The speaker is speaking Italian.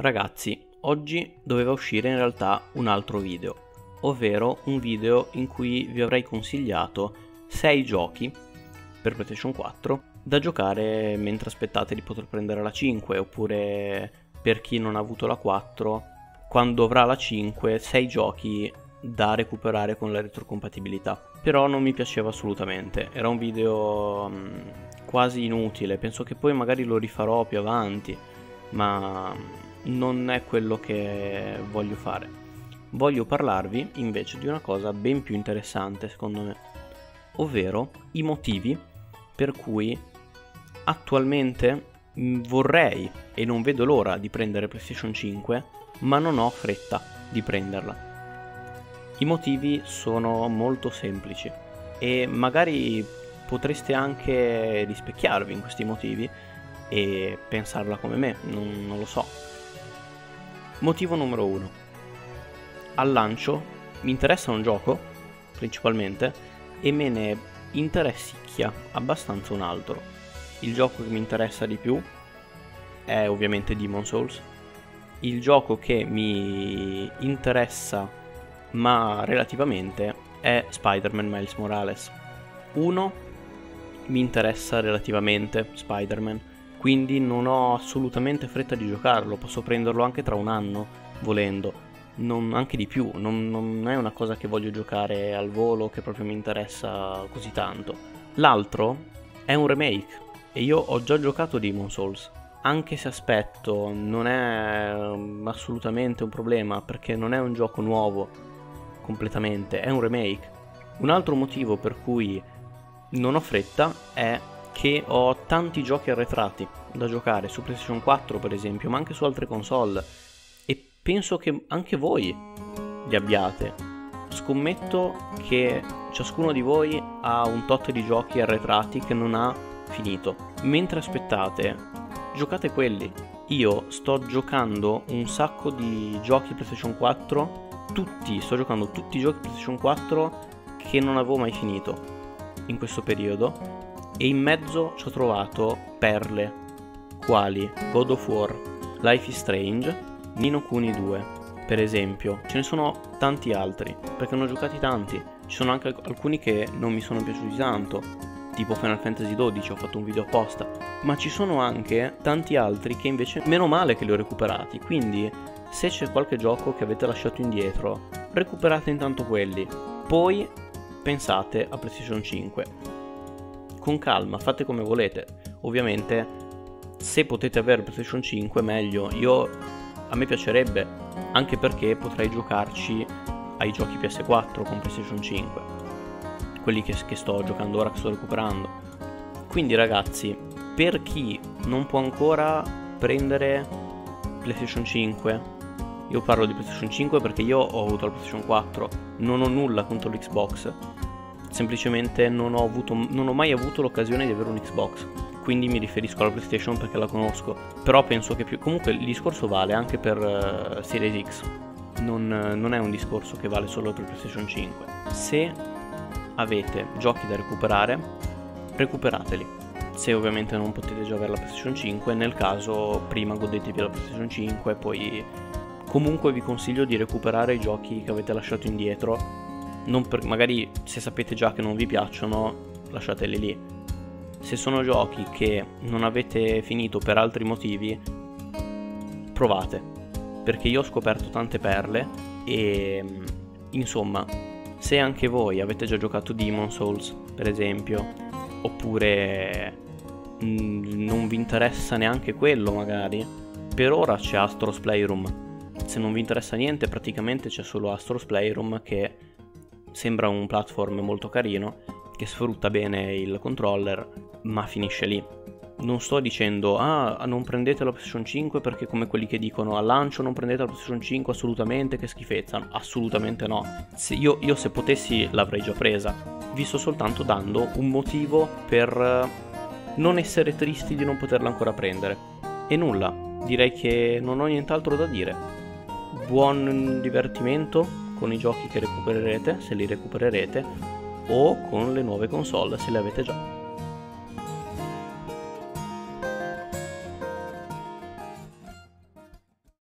Ragazzi, oggi doveva uscire in realtà un altro video, ovvero un video in cui vi avrei consigliato 6 giochi per PlayStation 4 da giocare mentre aspettate di poter prendere la 5 oppure per chi non ha avuto la 4 quando avrà la 5 6 giochi da recuperare con la retrocompatibilità. Però non mi piaceva assolutamente era un video um, quasi inutile penso che poi magari lo rifarò più avanti ma non è quello che voglio fare. Voglio parlarvi invece di una cosa ben più interessante secondo me, ovvero i motivi per cui attualmente vorrei e non vedo l'ora di prendere PlayStation 5, ma non ho fretta di prenderla. I motivi sono molto semplici e magari potreste anche rispecchiarvi in questi motivi e pensarla come me, non, non lo so Motivo numero 1. Al lancio mi interessa un gioco, principalmente, e me ne interessicchia abbastanza un altro. Il gioco che mi interessa di più è ovviamente Demon Souls. Il gioco che mi interessa, ma relativamente, è Spider-Man Miles Morales. Uno mi interessa relativamente Spider-Man quindi non ho assolutamente fretta di giocarlo, posso prenderlo anche tra un anno, volendo, non, anche di più, non, non è una cosa che voglio giocare al volo, che proprio mi interessa così tanto. L'altro è un remake e io ho già giocato Demon Souls, anche se aspetto non è um, assolutamente un problema perché non è un gioco nuovo completamente, è un remake. Un altro motivo per cui non ho fretta è che ho tanti giochi arretrati da giocare su PlayStation 4 per esempio, ma anche su altre console e penso che anche voi li abbiate. Scommetto che ciascuno di voi ha un tot di giochi arretrati che non ha finito. Mentre aspettate, giocate quelli. Io sto giocando un sacco di giochi PlayStation 4, tutti, sto giocando tutti i giochi PlayStation 4 che non avevo mai finito in questo periodo e in mezzo ci ho trovato perle, quali God of War, Life is Strange, Nino Kuni 2, per esempio. Ce ne sono tanti altri, perché ne ho giocati tanti. Ci sono anche alcuni che non mi sono piaciuti tanto, tipo Final Fantasy XII, ho fatto un video apposta. Ma ci sono anche tanti altri che invece meno male che li ho recuperati, quindi se c'è qualche gioco che avete lasciato indietro, recuperate intanto quelli. Poi pensate a PlayStation 5 con calma, fate come volete. Ovviamente, se potete avere PlayStation 5, meglio. Io a me piacerebbe, anche perché potrei giocarci ai giochi PS4 con PlayStation 5. Quelli che, che sto giocando ora, che sto recuperando. Quindi, ragazzi, per chi non può ancora prendere PlayStation 5, io parlo di PlayStation 5 perché io ho avuto la PlayStation 4, non ho nulla contro l'Xbox semplicemente non ho, avuto, non ho mai avuto l'occasione di avere un Xbox quindi mi riferisco alla PlayStation perché la conosco però penso che più comunque il discorso vale anche per uh, Series X non, non, è un discorso che vale solo per PlayStation 5 se avete giochi da recuperare recuperateli. Se ovviamente non potete già avere la PlayStation 5 nel caso prima godetevi la PlayStation 5 poi comunque vi consiglio di recuperare i giochi che avete lasciato indietro per, magari se sapete già che non vi piacciono, lasciateli lì. Se sono giochi che non avete finito per altri motivi, provate. Perché io ho scoperto tante perle e insomma, se anche voi avete già giocato Demon Souls, per esempio, oppure mh, non vi interessa neanche quello magari, per ora c'è Astros Playroom. Se non vi interessa niente, praticamente c'è solo Astros Playroom che sembra un platform molto carino che sfrutta bene il controller, ma finisce lì. Non sto dicendo, ah, non prendete la PlayStation 5 perché come quelli che dicono al lancio non prendete la PlayStation 5 assolutamente, che schifezza. Assolutamente no. Se io, io se potessi l'avrei già presa. Vi sto soltanto dando un motivo per non essere tristi di non poterla ancora prendere. E nulla, direi che non ho nient'altro da dire. Buon divertimento con i giochi che recupererete, se li recupererete, o con le nuove console se le avete già.